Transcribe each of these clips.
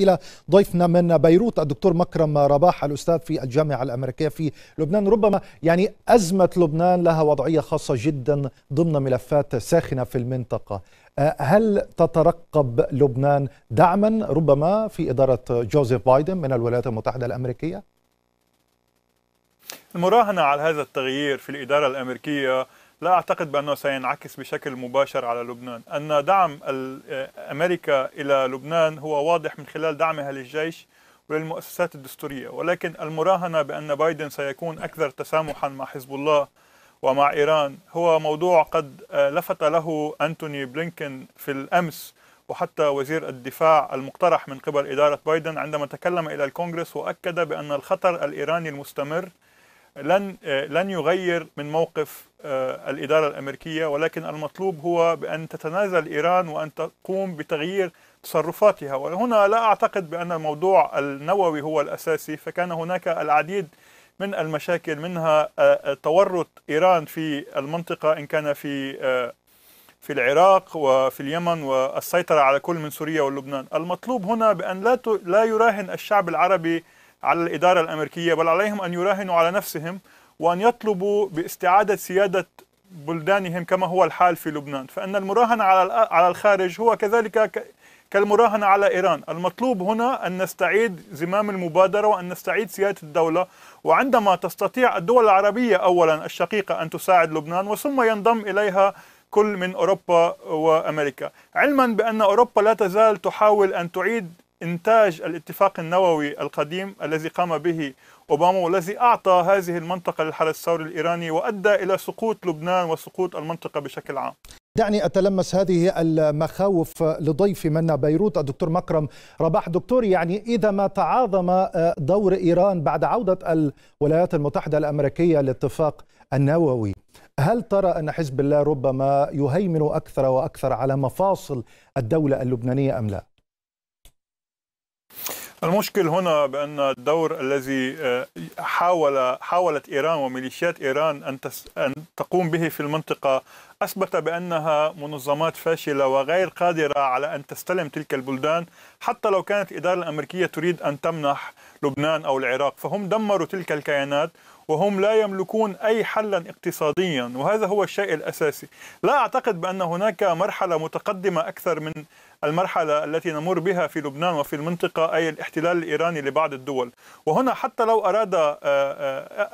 إلى ضيفنا من بيروت الدكتور مكرم رباح الأستاذ في الجامعة الأمريكية في لبنان ربما يعني أزمة لبنان لها وضعية خاصة جدا ضمن ملفات ساخنة في المنطقة هل تترقب لبنان دعما ربما في إدارة جوزيف بايدن من الولايات المتحدة الأمريكية؟ المراهنة على هذا التغيير في الإدارة الأمريكية لا أعتقد بأنه سينعكس بشكل مباشر على لبنان. أن دعم أمريكا إلى لبنان هو واضح من خلال دعمها للجيش وللمؤسسات الدستورية. ولكن المراهنة بأن بايدن سيكون أكثر تسامحا مع حزب الله ومع إيران هو موضوع قد لفت له أنتوني بلينكن في الأمس وحتى وزير الدفاع المقترح من قبل إدارة بايدن عندما تكلم إلى الكونغرس وأكد بأن الخطر الإيراني المستمر لن لن يغير من موقف الإدارة الأمريكية ولكن المطلوب هو بأن تتنازل إيران وأن تقوم بتغيير تصرفاتها. وهنا لا أعتقد بأن الموضوع النووي هو الأساسي فكان هناك العديد من المشاكل منها تورط إيران في المنطقة إن كان في في العراق وفي اليمن والسيطرة على كل من سوريا ولبنان المطلوب هنا بأن لا لا يراهن الشعب العربي على الإدارة الأمريكية بل عليهم أن يراهنوا على نفسهم وأن يطلبوا باستعادة سيادة بلدانهم كما هو الحال في لبنان. فإن المراهنة على الخارج هو كذلك كالمراهنة على إيران. المطلوب هنا أن نستعيد زمام المبادرة وأن نستعيد سيادة الدولة. وعندما تستطيع الدول العربية أولا الشقيقة أن تساعد لبنان وثم ينضم إليها كل من أوروبا وأمريكا. علما بأن أوروبا لا تزال تحاول أن تعيد إنتاج الاتفاق النووي القديم الذي قام به أوباما والذي أعطى هذه المنطقة للحرس الثوري الإيراني وأدى إلى سقوط لبنان وسقوط المنطقة بشكل عام دعني أتلمس هذه المخاوف لضيفي من بيروت الدكتور مكرم رباح دكتور يعني إذا ما تعاظم دور إيران بعد عودة الولايات المتحدة الأمريكية للاتفاق النووي هل ترى أن حزب الله ربما يهيمن أكثر وأكثر على مفاصل الدولة اللبنانية أم لا؟ المشكل هنا بأن الدور الذي حاول حاولت إيران وميليشيات إيران أن أن تقوم به في المنطقة أثبت بأنها منظمات فاشلة وغير قادرة على أن تستلم تلك البلدان حتى لو كانت الإدارة الأمريكية تريد أن تمنح لبنان أو العراق. فهم دمروا تلك الكيانات وهم لا يملكون أي حلا اقتصاديا وهذا هو الشيء الأساسي. لا أعتقد بأن هناك مرحلة متقدمة أكثر من المرحلة التي نمر بها في لبنان وفي المنطقة أي الاحتلال الإيراني لبعض الدول. وهنا حتى لو أراد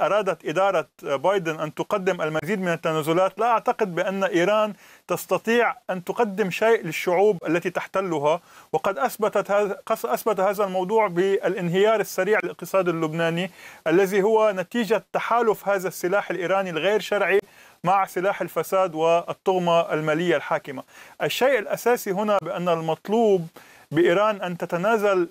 أرادت إدارة بايدن أن تقدم المزيد من التنازلات لا أعتقد بأن إيران تستطيع أن تقدم شيء للشعوب التي تحتلها. وقد أثبتت هذا أثبت هذا الموضوع بالانهيار السريع للاقتصاد اللبناني الذي هو نتيجة تحالف هذا السلاح الإيراني الغير شرعي مع سلاح الفساد والطغمة المالية الحاكمة. الشيء الأساسي هنا بأن المطلوب بإيران أن تتنازل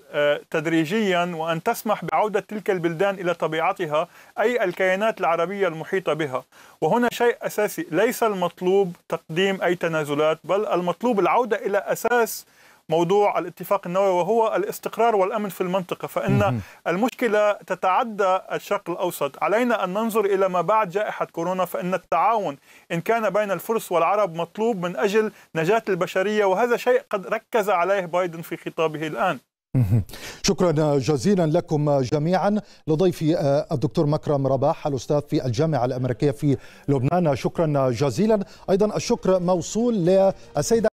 تدريجيا وأن تسمح بعودة تلك البلدان إلى طبيعتها أي الكيانات العربية المحيطة بها. وهنا شيء أساسي ليس المطلوب تقديم أي تنازلات بل المطلوب العودة إلى أساس موضوع الاتفاق النووي وهو الاستقرار والأمن في المنطقة فإن المشكلة تتعدى الشرق الأوسط. علينا أن ننظر إلى ما بعد جائحة كورونا فإن التعاون إن كان بين الفرس والعرب مطلوب من أجل نجاة البشرية وهذا شيء قد ركز عليه بايدن في خطابه الآن. شكرا جزيلا لكم جميعا. لضيفي الدكتور مكرم رباح الأستاذ في الجامعة الأمريكية في لبنان. شكرا جزيلا. أيضا الشكر موصول للسيدة